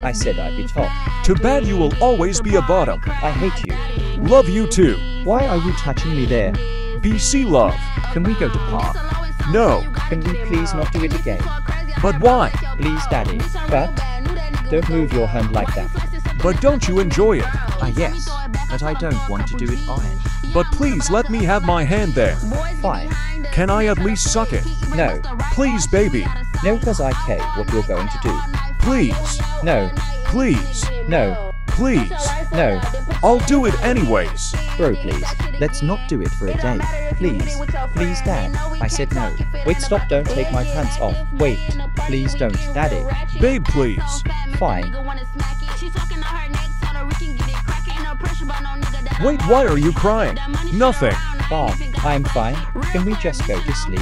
I said I'd be top. Too bad you will always be a bottom. I hate you. Love you too. Why are you touching me there? BC love. Can we go to park? No. Can we please not do it again? But why? Please, Daddy. But don't move your hand like that. But don't you enjoy it? Ah, yes, but I don't want to do it on. But please let me have my hand there. Fine. Can I at least suck it? No. Please, baby. No, because I care what you're going to do. Please. No. Please. No. Please. No. I'll do it anyways. Bro, please. Let's not do it for a day. Please. Please, Dad. I said no. Wait, stop. Don't take my pants off. Wait. Please don't. Daddy. Babe, please. Fine. Wait, why are you crying? Nothing. Bob, I'm fine. Can we just go to sleep?